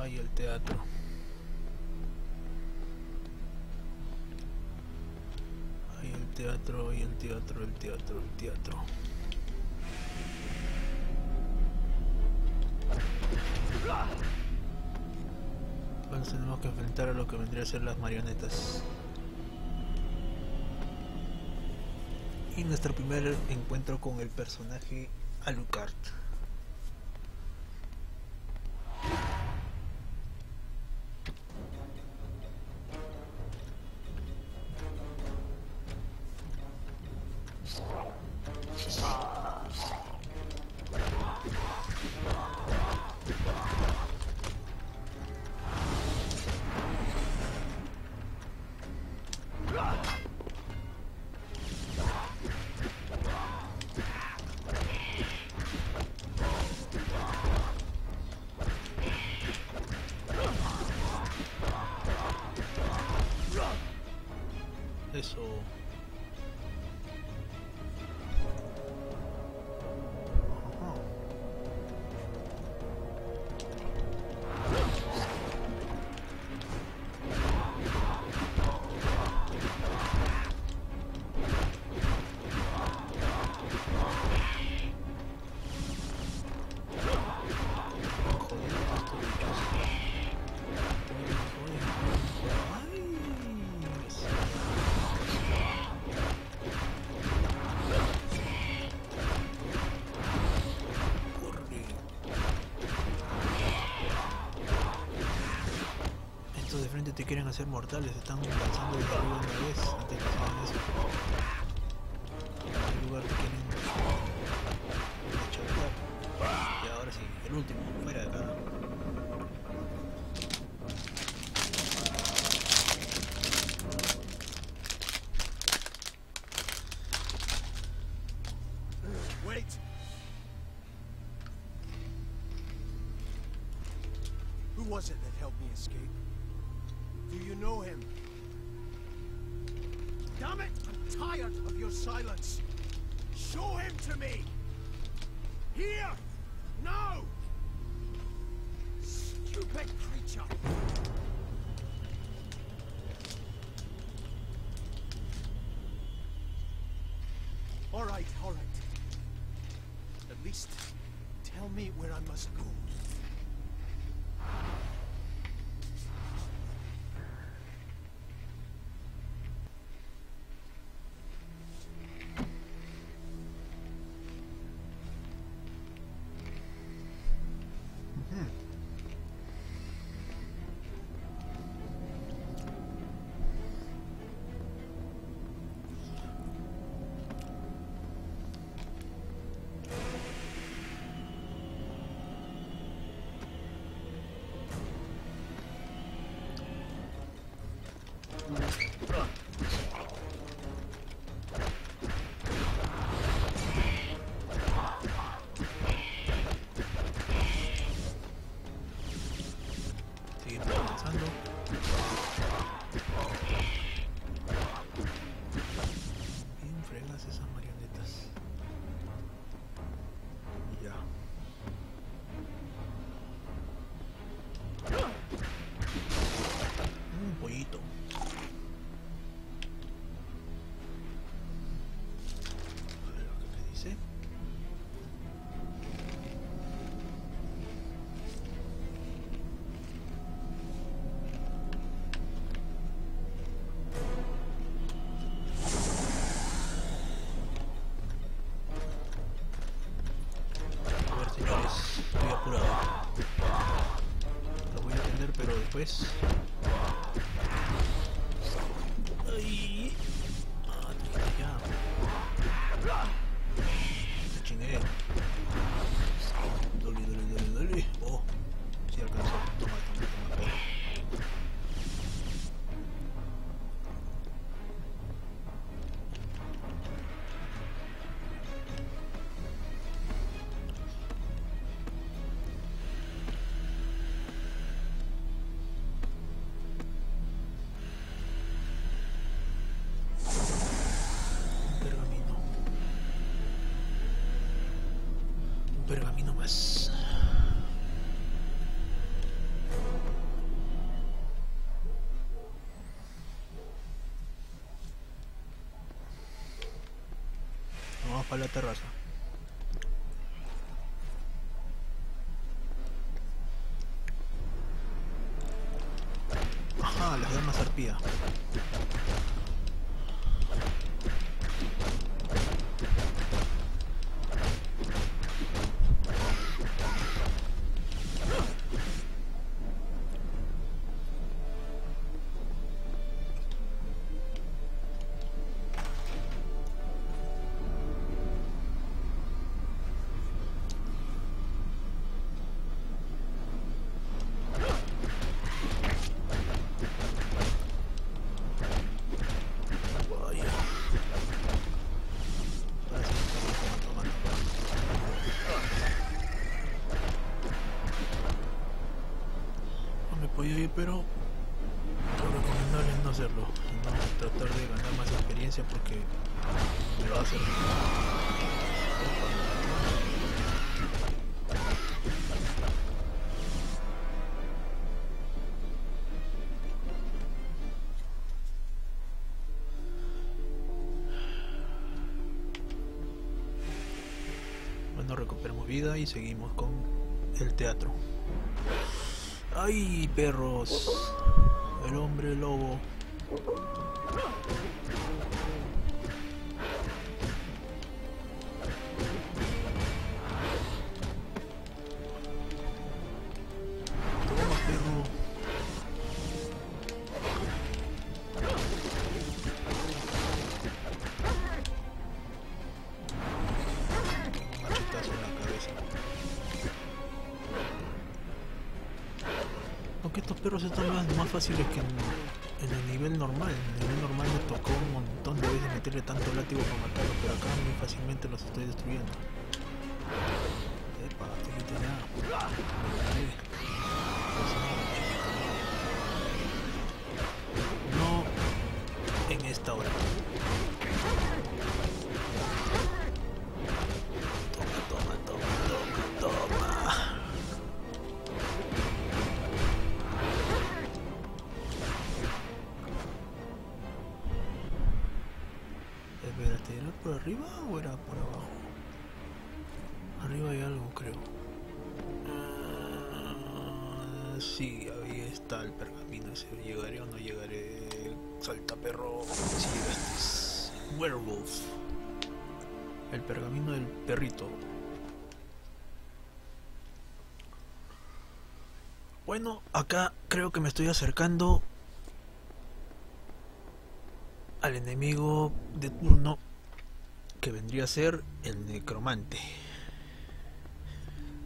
Ay, el teatro. Ay, el teatro, ay, el teatro, el teatro, el teatro. Pues tenemos que enfrentar a lo que vendría a ser las marionetas. Y nuestro primer encuentro con el personaje Alucard. official quieren hacer mortales, están lanzando de arriba una vez tired of your silence! Show him to me! Here! Now! Stupid creature! Alright, alright. At least tell me where I must go. Seguimos Lo voy a atender, pero después. Ay. Ah, ya. Me chingué. y no más. Vamos para la terraza. Ah, Ajá, las damas arpías. Porque me va a hacer. Bueno, recuperamos vida y seguimos con el teatro. ¡Ay, perros! El hombre lobo. Perros están más, más fáciles que en, el nivel normal. En el nivel normal me tocó un montón de veces meterle tanto látigo para matarlos, pero acá muy fácilmente los estoy destruyendo. Epa, nada, chiquito. No en esta hora. Sí, ahí está el pergamino ese. ¿Llegaré o no llegaré? Salta perro. Si llegaste. Werewolf. El pergamino del perrito. Bueno, acá creo que me estoy acercando al enemigo de turno que vendría a ser el necromante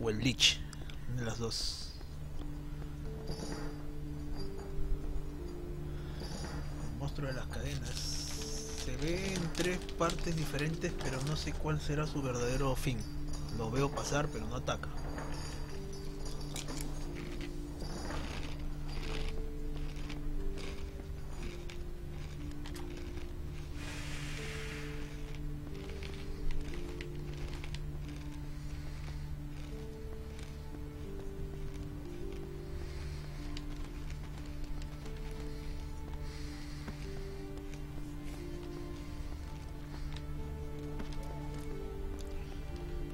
o el lich de las dos de las cadenas. Se ve en tres partes diferentes pero no sé cuál será su verdadero fin. Lo veo pasar pero no ataca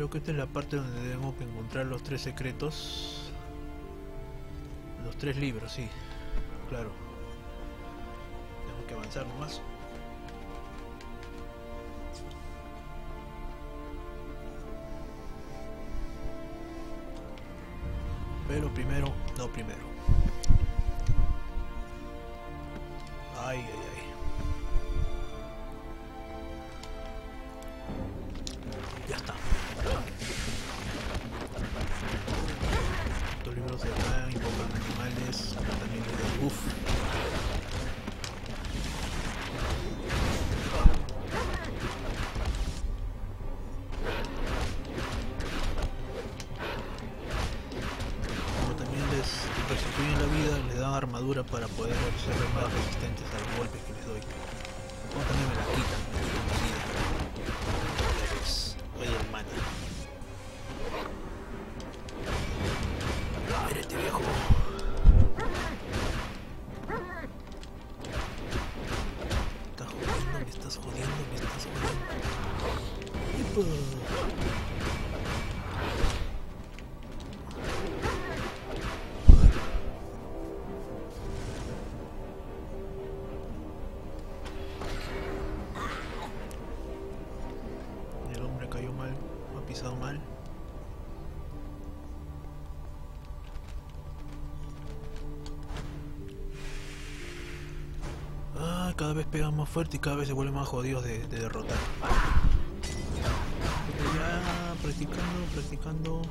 Creo que esta es la parte donde debemos encontrar los tres secretos. Los tres libros, sí. Claro. Tenemos que avanzar nomás. Pero primero, no primero. Para poder ser cada vez pegan más fuerte y cada vez se vuelven más jodidos de, de derrotar. Ya practicando, practicando.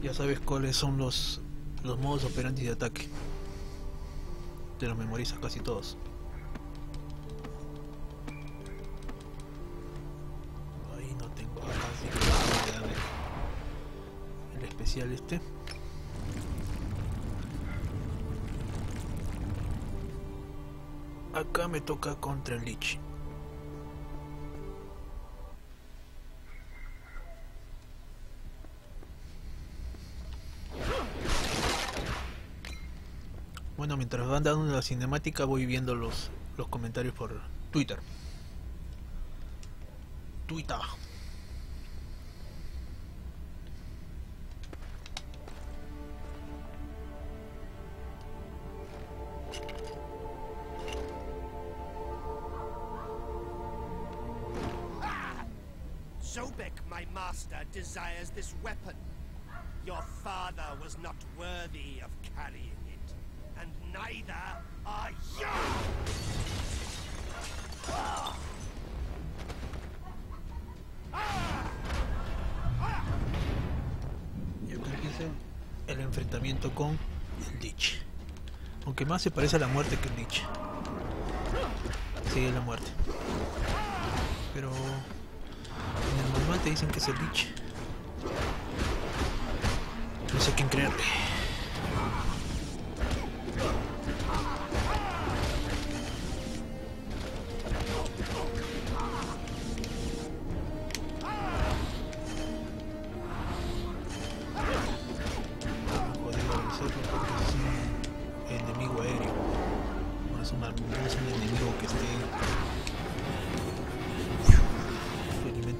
Ya sabes cuáles son los, los modos operantes de ataque. Te los memorizas casi todos. Ahí no tengo acá, así que el especial este. Acá me toca contra el Lich. Bueno, mientras van dando la cinemática voy viendo los, los comentarios por Twitter. Twitter. Master, desires this weapon. Your father was not worthy of carrying it, and neither are you! Empieza el enfrentamiento con el Lich. Aunque más se parece a la muerte que el Lich. Sí, es la muerte. Pero te dicen que es el Lich. No sé quién creerle.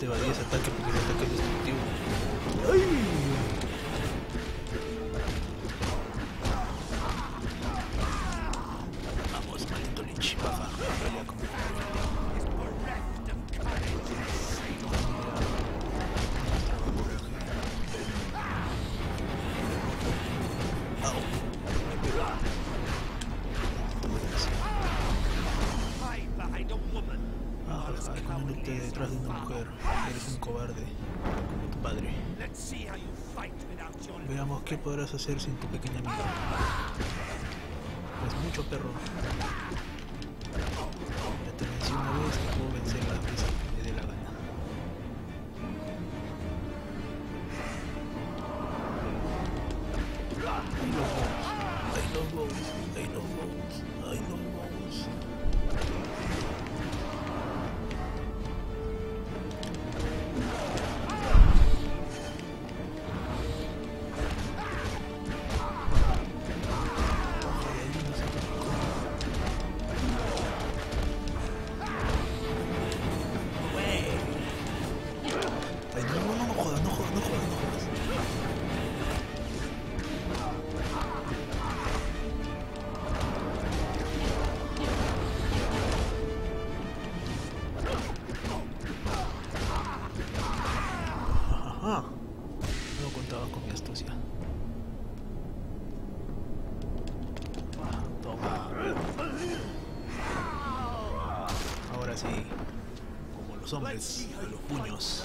Evadí ese ataque porque el ataque As detrás de una mujer. Eres un cobarde, como tu padre. Veamos qué podrás hacer sin tu pequeña amiga. Pues mucho perro. Ya te una vez y puedo vencer las veces los hombres, a los puños.